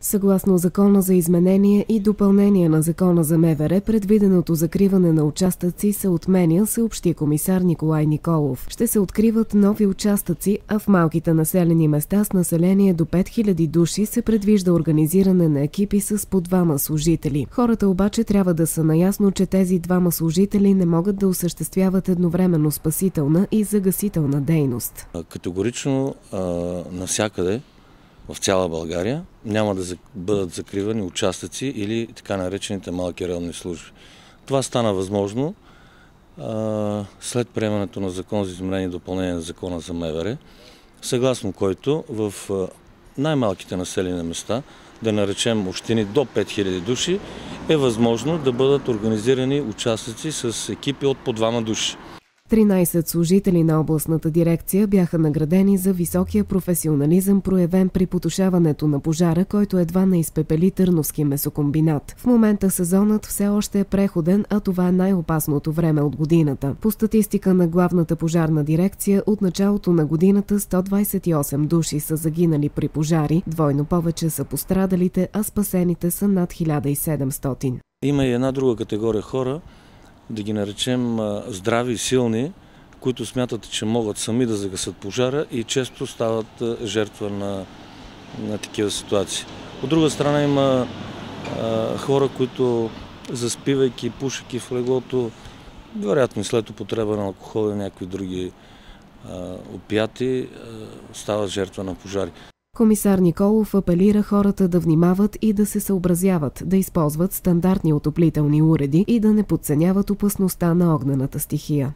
Съгласно Закона за изменение и допълнение на Закона за МВР, предвиденото закриване на участъци се отменя, съобщи комисар Николай Николов. Ще се откриват нови участъци, а в малките населени места с население до 5000 души се предвижда организиране на екипи с по двама служители. Хората обаче трябва да са наясно, че тези двама служители не могат да осъществяват едновременно спасителна и загасителна дейност. Категорично навсякъде в цяла България няма да бъдат закривани участъци или така наречените малки районни служби. Това стана възможно а, след приемането на закон за изменение и допълнение на закона за МВР, съгласно който в най-малките населени места, да наречем общини до 5000 души, е възможно да бъдат организирани участъци с екипи от по двама души. 13 служители на областната дирекция бяха наградени за високия професионализъм, проявен при потушаването на пожара, който едва не изпепели Търновски месокомбинат. В момента сезонът все още е преходен, а това е най-опасното време от годината. По статистика на главната пожарна дирекция, от началото на годината 128 души са загинали при пожари, двойно повече са пострадалите, а спасените са над 1700. Има и една друга категория хора, да ги наречем здрави и силни, които смятат, че могат сами да загасат пожара и често стават жертва на, на такива ситуации. От друга страна има а, хора, които заспивайки, пушайки в леглото, вероятно след употреба на алкохол и някои други опияти, стават жертва на пожари. Комисар Николов апелира хората да внимават и да се съобразяват, да използват стандартни отоплителни уреди и да не подценяват опасността на огнената стихия.